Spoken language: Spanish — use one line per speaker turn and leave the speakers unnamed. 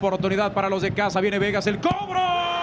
Oportunidad para los de casa. Viene Vegas. El cobro.